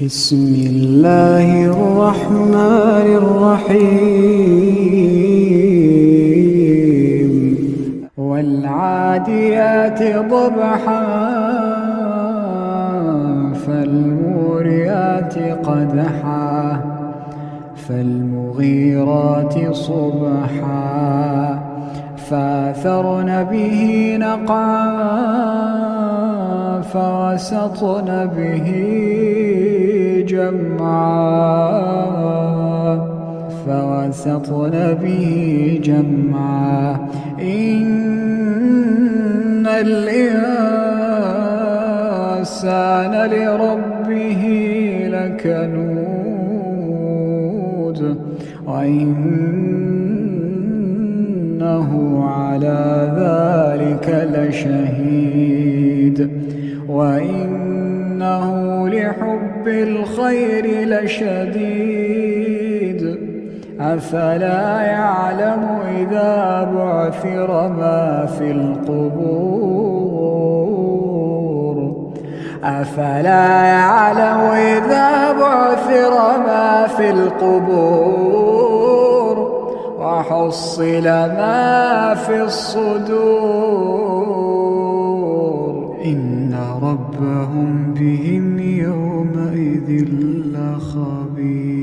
بسم الله الرحمن الرحيم. والعاديات ضبحا فالموريات قدحا فالمغيرات صبحا. فاثرن به نقعا فوسطن به جمعا فوسطن به جمعا. إن الإنسان لربه لكنود وإنه على ذلك لشهيد. وإنه لحب الخير لشديد. أفلا يعلم إذا بعثر ما في القبور؟ أفلا يعلم إذا بعثر ما في القبور؟ وحصل ما في الصدور؟ ربهم بهم يومئذ لخبير